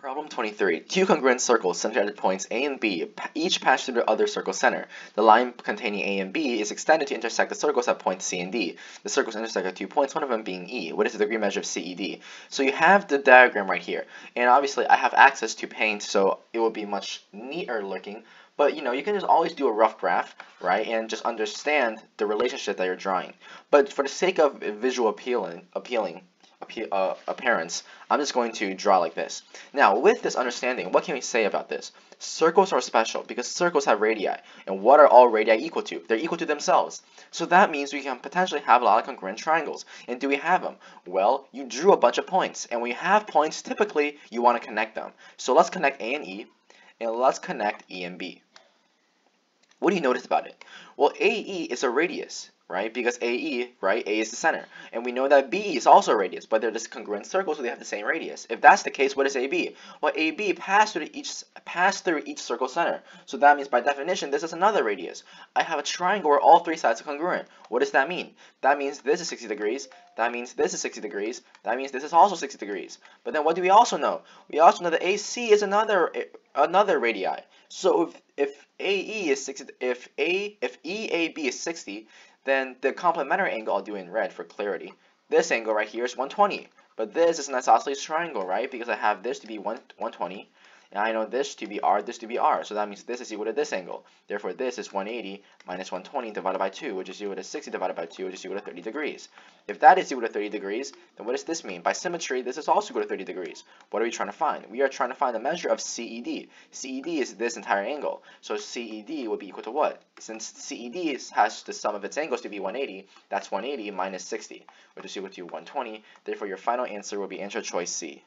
Problem 23. Two congruent circles centered at points A and B each pass through the other circle's center. The line containing A and B is extended to intersect the circles at points C and D. The circles intersect at two points, one of them being E. What is the degree measure of CED? So you have the diagram right here. And obviously I have access to paint, so it will be much neater looking. But you know, you can just always do a rough graph, right, and just understand the relationship that you're drawing. But for the sake of visual appealing, appealing, uh, appearance, I'm just going to draw like this. Now, with this understanding, what can we say about this? Circles are special because circles have radii. And what are all radii equal to? They're equal to themselves. So that means we can potentially have a lot of congruent triangles. And do we have them? Well, you drew a bunch of points. And when you have points, typically, you want to connect them. So let's connect A and E, and let's connect E and B. What do you notice about it? Well, AE is a radius right? Because AE, right, A is the center. And we know that BE is also a radius, but they're just congruent circles, so they have the same radius. If that's the case, what is AB? Well, AB passed through each pass through each circle center. So that means by definition, this is another radius. I have a triangle where all three sides are congruent. What does that mean? That means this is 60 degrees, that means this is 60 degrees, that means this is also 60 degrees. But then what do we also know? We also know that AC is another eh, another radii. So if if AE is 60, if A if EAB is 60, then the complementary angle I'll do in red for clarity. This angle right here is 120, but this is an isosceles triangle, right? Because I have this to be 1, 120, and I know this to be r, this to be r. So that means this is equal to this angle. Therefore, this is 180 minus 120 divided by 2, which is equal to 60 divided by 2, which is equal to 30 degrees. If that is equal to 30 degrees, then what does this mean? By symmetry, this is also equal to 30 degrees. What are we trying to find? We are trying to find the measure of CED. CED is this entire angle. So CED would be equal to what? Since CED has the sum of its angles to be 180, that's 180 minus 60, which is equal to 120. Therefore, your final answer will be answer choice C.